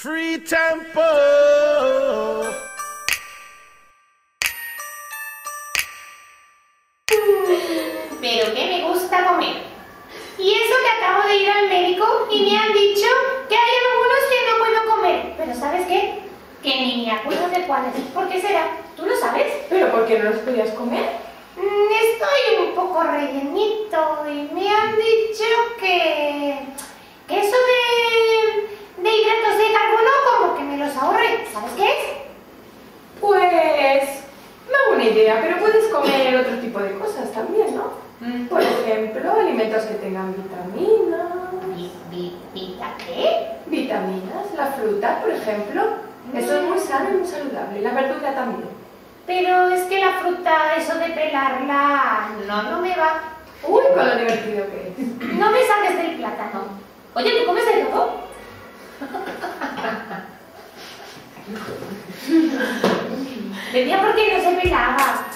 Free Tempo. Pero que me gusta comer. Y eso que acabo de ir al médico y me han dicho que hay algunos que no puedo comer. Pero ¿sabes qué? Que ni me acuerdo de cuáles. ¿Por qué será? ¿Tú lo sabes? ¿Pero por qué no los podías comer? Mm, Estoy un poco rellenito y me han dicho que, que eso de, de hidratos de carbono como que me los ahorre. ¿Sabes qué es? Pues no una idea, pero puedes comer otro tipo de cosas también, ¿no? Mm. Por ejemplo, alimentos que tengan vitaminas, Vi- vi- ¿Vita qué? vitaminas, la fruta, por ejemplo. Eso es muy sano y muy saludable, la verdura también. Pero es que la fruta, eso de pelarla, no, no me va. Uy, con lo divertido que es. No me saques del plátano. Oye, ¿tú comes de todo? Decía porque no se pelaba.